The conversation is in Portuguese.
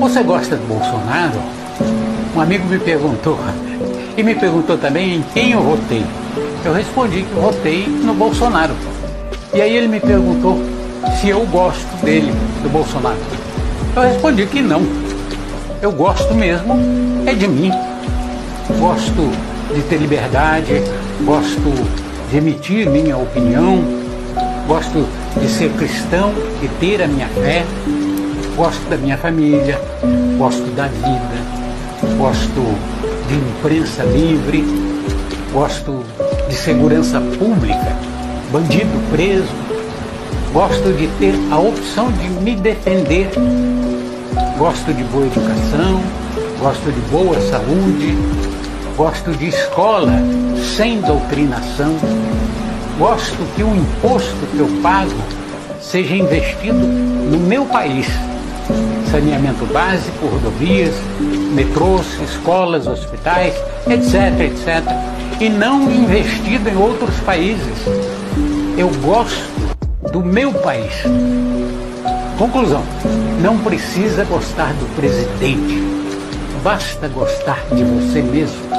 Você gosta do Bolsonaro? Um amigo me perguntou, e me perguntou também em quem eu votei. Eu respondi que votei no Bolsonaro. E aí ele me perguntou se eu gosto dele, do Bolsonaro. Eu respondi que não. Eu gosto mesmo, é de mim. Gosto de ter liberdade, gosto de emitir minha opinião, gosto de ser cristão e ter a minha fé, gosto da minha família, gosto da vida, gosto de imprensa livre, gosto de segurança pública, bandido preso, gosto de ter a opção de me defender, gosto de boa educação, gosto de boa saúde, gosto de escola sem doutrinação, gosto que o imposto que eu pago seja investido no meu país. Saneamento básico, rodovias, metrôs, escolas, hospitais, etc, etc. E não investido em outros países. Eu gosto do meu país. Conclusão: não precisa gostar do presidente, basta gostar de você mesmo.